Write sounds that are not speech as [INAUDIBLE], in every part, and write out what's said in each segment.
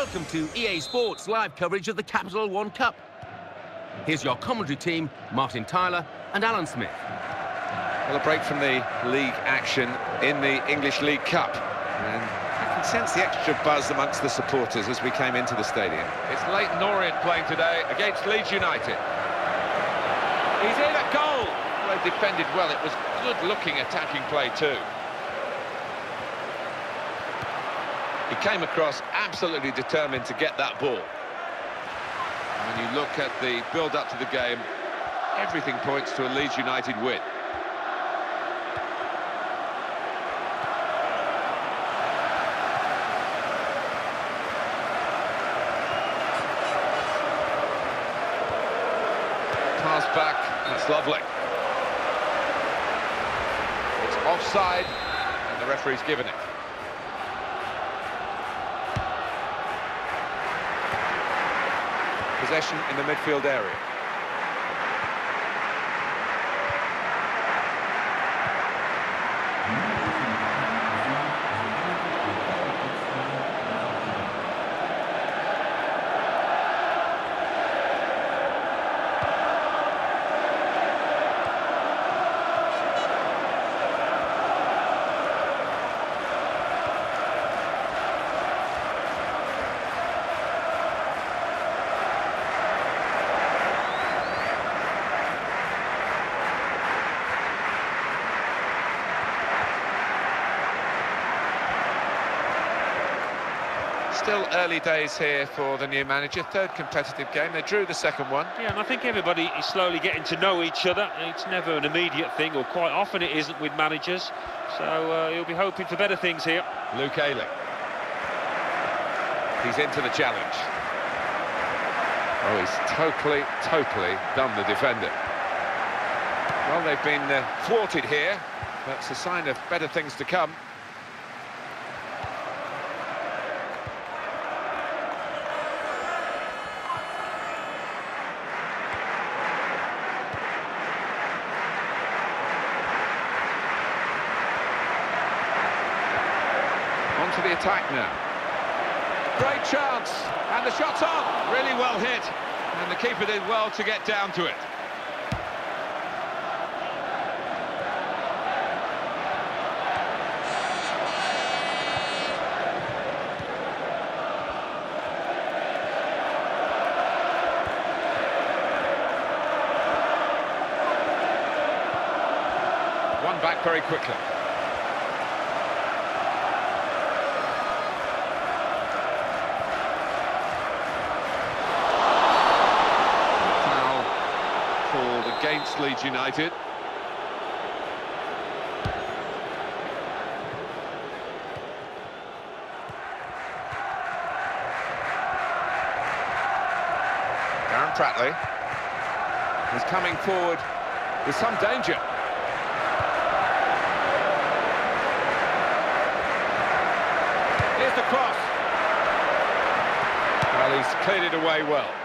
Welcome to EA Sports live coverage of the Capital One Cup. Here's your commentary team, Martin Tyler and Alan Smith. Well, a break from the league action in the English League Cup. And I can sense the extra buzz amongst the supporters as we came into the stadium. It's Leyton Orient playing today against Leeds United. He's in at goal. Well, they defended well. It was good-looking attacking play too. He came across absolutely determined to get that ball. When you look at the build-up to the game, everything points to a Leeds United win. Pass back, that's lovely. It's offside, and the referee's given it. Possession in the midfield area. Still early days here for the new manager. Third competitive game. They drew the second one. Yeah, and I think everybody is slowly getting to know each other. It's never an immediate thing, or quite often it isn't with managers. So uh, he'll be hoping for better things here. Luke Ayling. He's into the challenge. Oh, he's totally, totally done the defender. Well, they've been uh, thwarted here. That's a sign of better things to come. On to the attack now. Great chance, and the shot's on. Really well hit, and the keeper did well to get down to it. One back very quickly. Leeds United. Darren Pratley is coming forward with some danger. Here's the cross. Well, he's cleared it away well.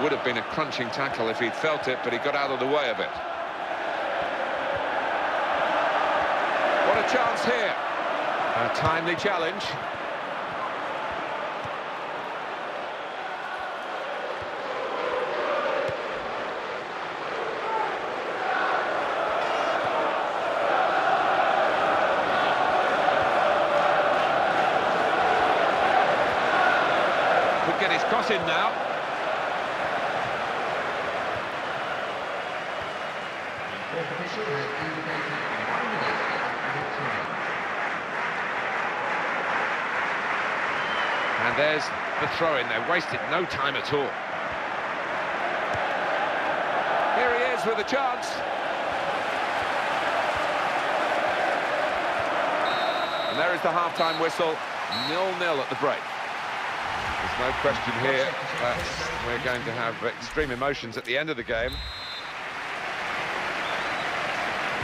Would have been a crunching tackle if he'd felt it, but he got out of the way of it. What a chance here. A timely challenge. Could get his cross in now. And there's the throw-in. They wasted no time at all. Here he is with a chance. And there is the half-time whistle. Nil-nil at the break. There's no question here that we're going to have extreme emotions at the end of the game.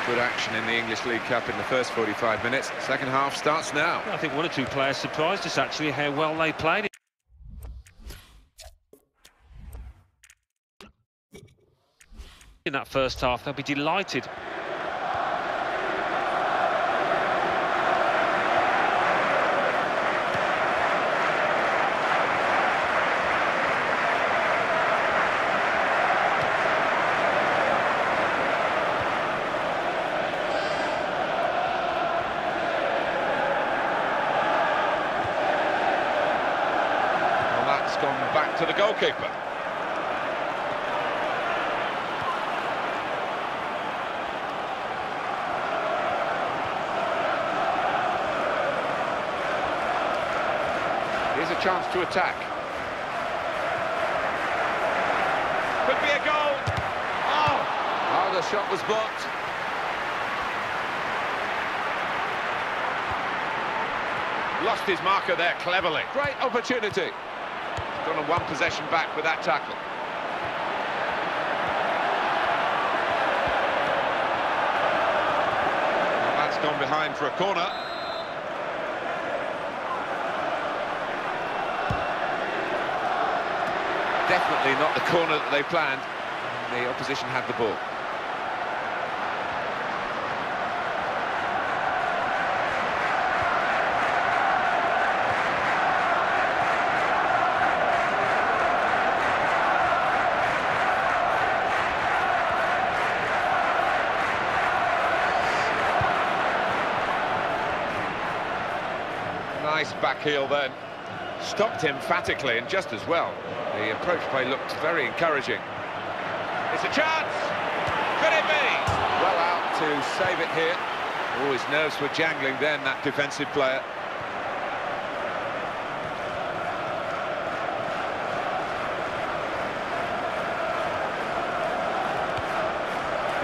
Good action in the English League Cup in the first 45 minutes. Second half starts now. I think one or two players surprised us, actually, how well they played. In that first half, they'll be delighted. To the goalkeeper. Here's a chance to attack. Could be a goal. Oh! Oh, the shot was blocked. Lost his marker there cleverly. Great opportunity. Gone on one possession back with that tackle. That's gone behind for a corner. Definitely not the corner that they planned. The opposition had the ball. Nice back heel then. Stopped emphatically and just as well. The approach play looked very encouraging. It's a chance! Could it be? Well out to save it here. Oh, his nerves were jangling then, that defensive player.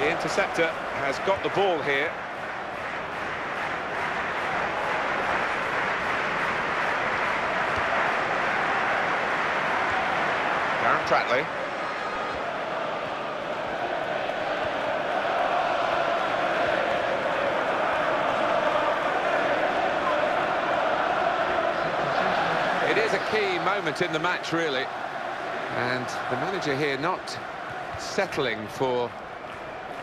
The interceptor has got the ball here. Pratley. It is a key moment in the match, really. And the manager here not settling for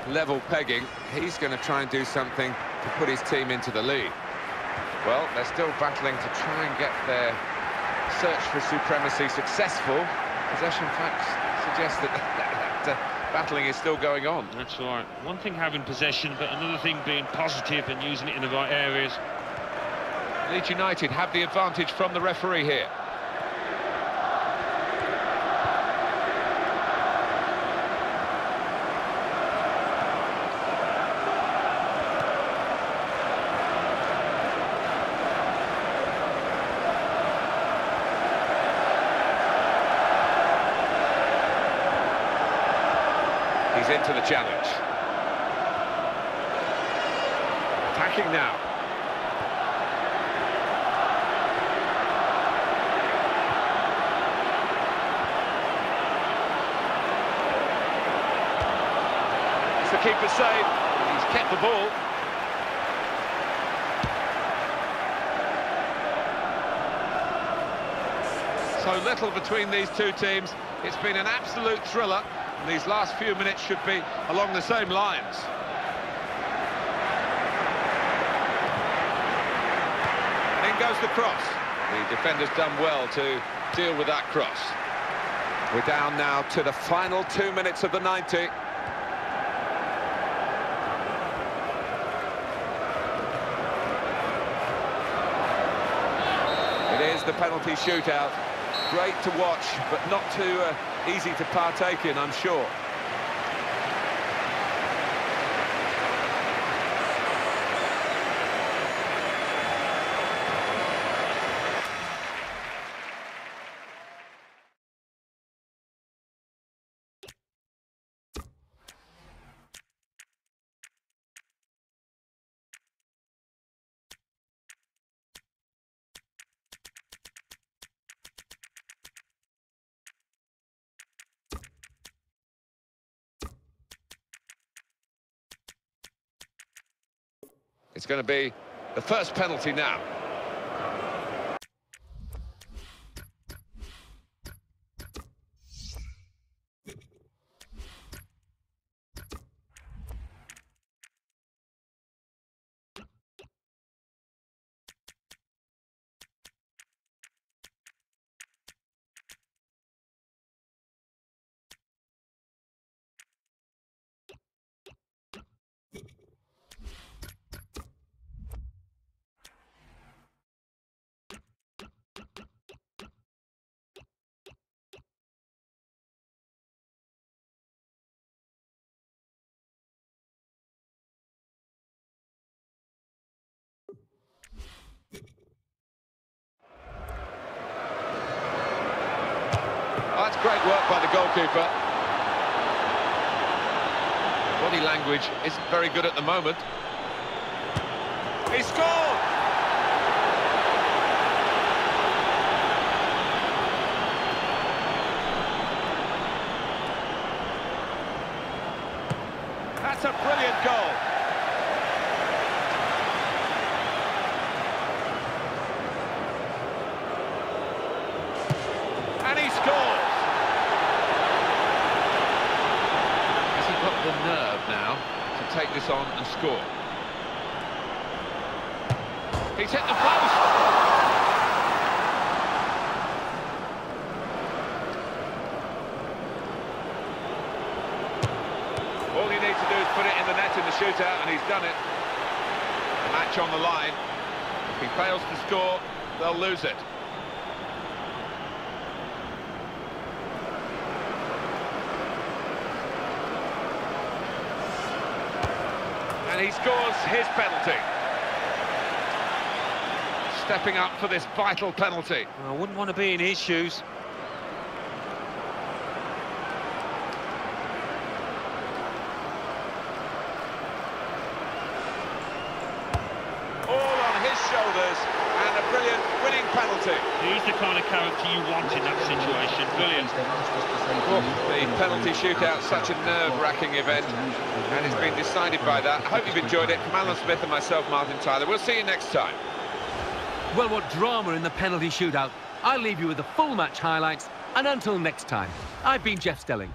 level pegging. He's going to try and do something to put his team into the lead. Well, they're still battling to try and get their search for supremacy successful. Possession facts suggest that, [LAUGHS] that uh, battling is still going on. That's right. One thing having possession, but another thing being positive and using it in the right areas. Leeds United have the advantage from the referee here. Into the challenge. Attacking now. It's the keeper's save. He's kept the ball. So little between these two teams. It's been an absolute thriller. And these last few minutes should be along the same lines. In goes the cross. The defender's done well to deal with that cross. We're down now to the final two minutes of the 90. It is the penalty shootout. Great to watch, but not too uh, easy to partake in, I'm sure. It's going to be the first penalty now. Great work by the goalkeeper. Body language isn't very good at the moment. He scored! That's a brilliant goal. And he scores! Has he got the nerve now to take this on and score? He's hit the post! All you need to do is put it in the net in the shootout, and he's done it. The Match on the line. If he fails to score, they'll lose it. And he scores his penalty. Stepping up for this vital penalty. I wouldn't want to be in his shoes. All on his shoulders, and a brilliant winning penalty. He's the kind of character you want in that situation. Brilliant. Oh, the penalty shootout, such a nerve-wracking event, and it's been decided by that. I hope you've enjoyed it. From Alan Smith and myself, Martin Tyler. We'll see you next time. Well, what drama in the penalty shootout. I'll leave you with the full match highlights, and until next time, I've been Jeff Stelling.